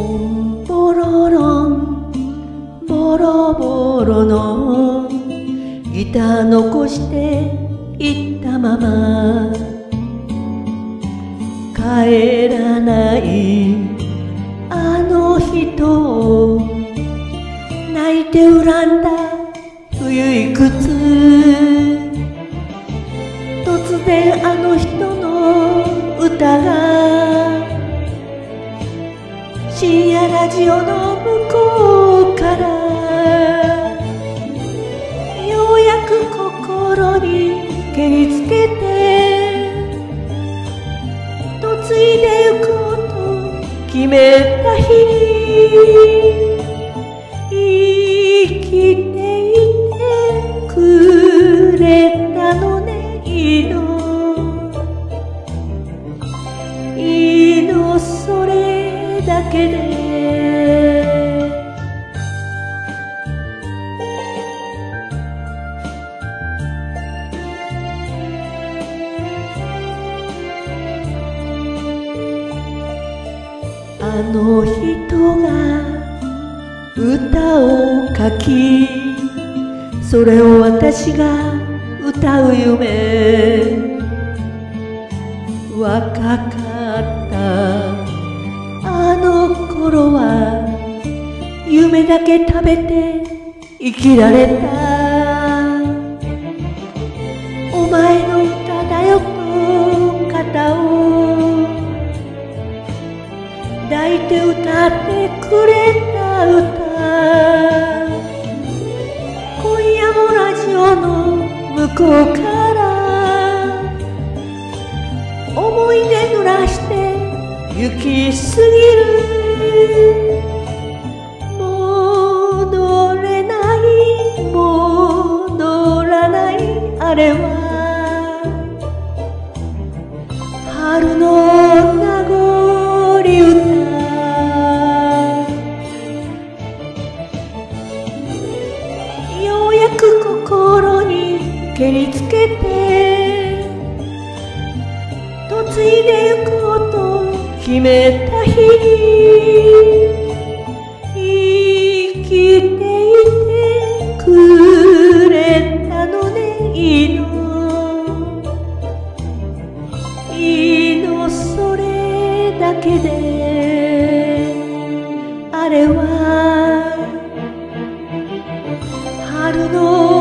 ンボロロンボロボロのギター残して行ったまま。帰らないあの人を。泣いて恨んだ冬いくつ深夜ラジオの向こうからようやく心に蹴りつけて嫁いでゆこうと決めた日けで。あの人が歌を書きそれを私が歌う夢。若か夢だけ食べて生きられた。お前の歌だよと肩を抱いて歌ってくれた歌。今夜もラジオの向こうから思い出濡らして行き過ぎる。あれは春の名残歌。ようやく心に蹴りつけて嫁いでゆこうと決めた日に生きてけであれは春の